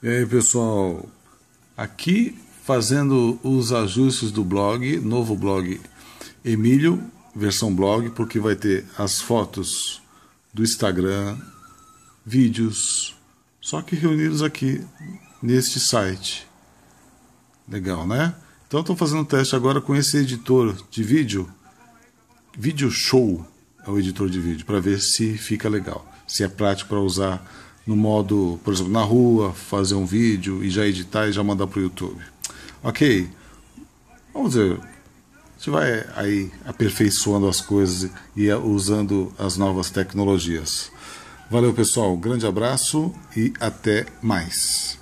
E aí, pessoal, aqui fazendo os ajustes do blog, novo blog Emílio, versão blog, porque vai ter as fotos do Instagram, vídeos, só que reunidos aqui neste site. Legal, né? Então estou fazendo um teste agora com esse editor de vídeo, Video Show é o editor de vídeo, para ver se fica legal, se é prático para usar no modo, por exemplo, na rua, fazer um vídeo e já editar e já mandar para o YouTube. Ok? Vamos. A gente vai aí aperfeiçoando as coisas e usando as novas tecnologias. Valeu, pessoal. Um grande abraço e até mais.